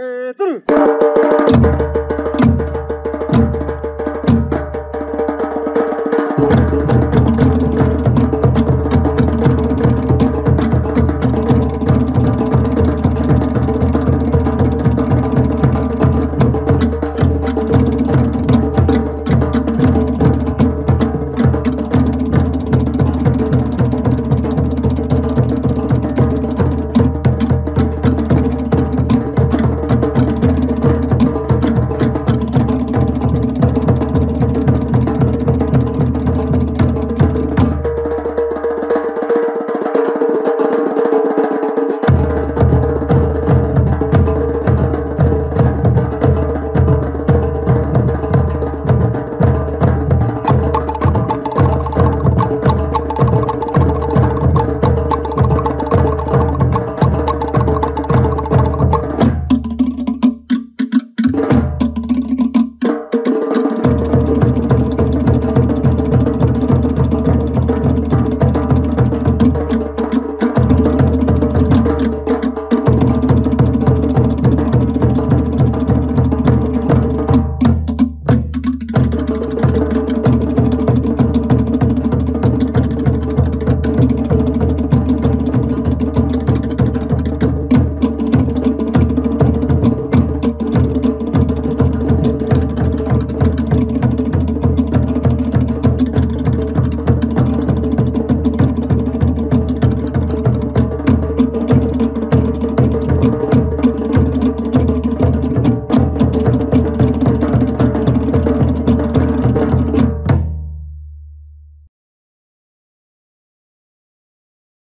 Three, two.